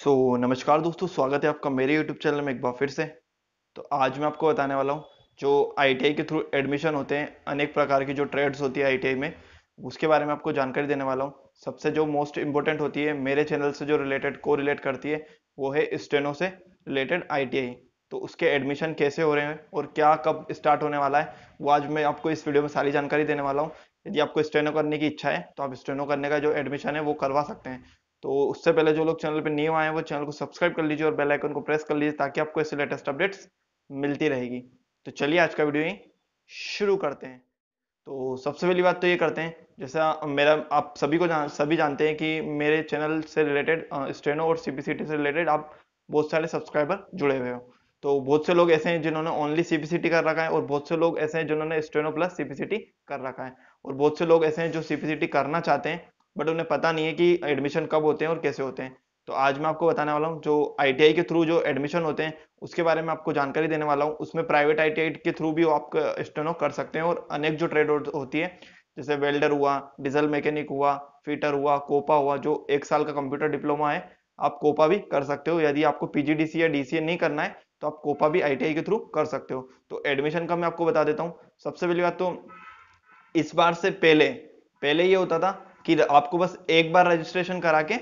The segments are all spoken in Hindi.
सो so, नमस्कार दोस्तों स्वागत है आपका मेरे YouTube चैनल में एक बार फिर से। तो आज मैं आपको बताने वाला हूँ जो आईटीआई के थ्रू एडमिशन होते हैं अनेक प्रकार की जो ट्रेड्स होती है आईटीआई में उसके बारे में आपको जानकारी देने वाला हूँ। सबसे जो मोस्ट इंपॉर्टेंट होती है मेरे चैनल से जो रिलेटेड को रिलेट करती है वो है स्टेनो से रिलेटेड आईटीआई तो उसके एडमिशन कैसे हो रहे हैं और क्या कब स्टार्ट होने वाला है वो आज मैं आपको इस वीडियो में सारी जानकारी देने वाला हूँ। यदि आपको स्टेनो करने की इच्छा है तो आप स्टेनो करने का जो एडमिशन है वो करवा सकते हैं। तो उससे पहले जो लोग चैनल पे न्यू आए हैं, वो चैनल को सब्सक्राइब कर लीजिए और बेल आइकन को प्रेस कर लीजिए ताकि आपको ऐसे लेटेस्ट अपडेट्स मिलती रहेगी। तो चलिए आज का वीडियो ही शुरू करते हैं। तो सबसे पहली बात तो ये करते हैं, जैसा मेरा, आप सभी को जान, सभी जानते हैं कि मेरे चैनल से रिलेटेड स्टेनो और सीपीसीटी से रिलेटेड आप बहुत सारे सब्सक्राइबर जुड़े हुए हो। तो बहुत से लोग ऐसे हैं जिन्होंने ओनली सीपीसीटी कर रखा है और बहुत से लोग ऐसे हैं जिन्होंने स्टेनो प्लस सीपीसीटी कर रखा है। और बहुत से लोग ऐसे हैं जो सीपीसीटी करना चाहते हैं बट उन्हें पता नहीं है कि एडमिशन कब होते हैं और कैसे होते हैं। तो आज मैं आपको बताने वाला हूँ, जो आईटीआई के थ्रू जो एडमिशन होते हैं, उसके बारे में आपको जानकारी देने वाला हूँ। उसमें प्राइवेट आईटीआई के थ्रू भी आप स्टेनो कर सकते हैं और अनेक जो ट्रेड होती है, जैसे वेल्डर हुआ डीजल मैकेनिक हुआ फिटर हुआ कोपा हुआ, जो एक साल का कंप्यूटर डिप्लोमा है, आप कोपा भी कर सकते हो। यदि आपको पीजीडीसी या डीसीए नहीं करना है तो आप कोपा भी आईटीआई के थ्रू कर सकते हो। तो एडमिशन का मैं आपको बता देता हूँ। सबसे पहली बात तो इस बार से पहले पहले ये होता था कि आपको बस एक बार रजिस्ट्रेशन करा के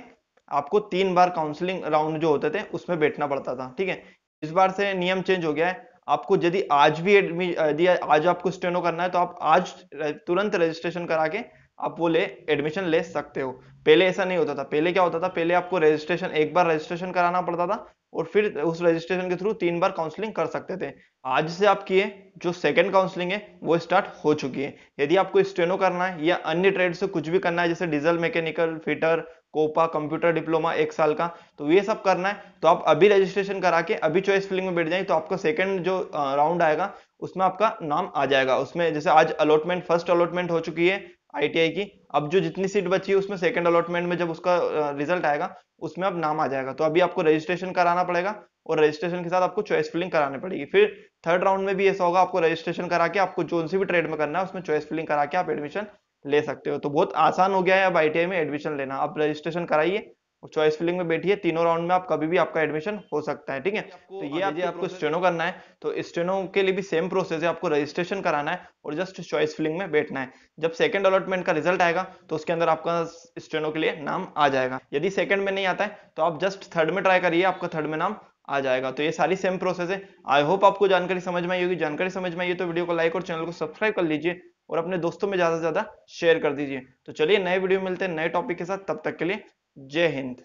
आपको तीन बार काउंसलिंग राउंड जो होते थे, उसमें बैठना पड़ता था, ठीक है? इस बार से नियम चेंज हो गया है। आपको यदि आज भी यदि आज आपको स्टेनो करना है तो आप आज तुरंत रजिस्ट्रेशन करा के आप वो ले एडमिशन ले सकते हो। पहले ऐसा नहीं होता था। पहले क्या होता था? पहले आपको रजिस्ट्रेशन एक बार रजिस्ट्रेशन कराना पड़ता था। और फिर उस रजिस्ट्रेशन के थ्रू तीन बार काउंसलिंग कर सकते थे। आज से आप किए, जो सेकंड काउंसलिंग है, वो स्टार्ट हो चुकी है। यदि आपको स्टेनो करना है या अन्य ट्रेड से कुछ भी करना है, जैसे diesel mechanical fitter COPA computer diploma एक साल का तो ये सब करना है तो आप अभी रजिस्ट्रेशन करा के, अभी चॉइस फिलिंग में बैठ जाए तो आपका सेकंड जो राउंड आएगा, उसमें आपका नाम आ जाएगा। उसमें जैसे आज अलॉटमेंट फ़र्स्ट अलॉटमेंट हो चुकी है आईटीआई की। अब जो जितनी सीट बची है, उसमें सेकंड अलॉटमेंट में जब उसका रिज़ल्ट आएगा, उसमें अब नाम आ जाएगा। तो अभी आपको रजिस्ट्रेशन कराना पड़ेगा और रजिस्ट्रेशन के साथ आपको चॉइस फिलिंग करानी पड़ेगी। फिर थर्ड राउंड में भी ऐसा होगा, आपको रजिस्ट्रेशन करा के आपको जो सी भी ट्रेड में करना है, उसमें चॉइस फिलिंग करा के आप एडमिशन ले सकते हो। तो बहुत आसान हो गया है अब आई में एडमिशन लेना। आप रजिस्ट्रेशन कराइए। चॉइस फिलिंग में बैठिए तीनों राउंड में आप कभी भी आपका एडमिशन हो सकता है ठीक है? तो ये आप आपको स्टेनो करना है। तो स्टेनो के लिए भी सेम प्रोसेस है आपको रजिस्ट्रेशन कराना है और जस्ट चॉइस फिलिंग में बैठना है। जब सेकंड अलॉटमेंट का रिज़ल्ट आएगा तो उसके अंदर आपका स्टेनो के लिए नाम आ जाएगा। यदि सेकंड में नहीं आता है तो आप जस्ट थर्ड में ट्राई करिए आपका थर्ड में नाम आ जाएगा। तो ये सारी सेम प्रोसेस है। आई होप आपको जानकारी समझ में आई होगी। जानकारी समझ में आई तो वीडियो को लाइक और चैनल को सब्सक्राइब कर लीजिए और अपने दोस्तों में ज़्यादा से ज़्यादा शेयर कर दीजिए। तो चलिए नए वीडियो मिलते हैं नए टॉपिक के साथ। तब तक के लिए Jai Hind.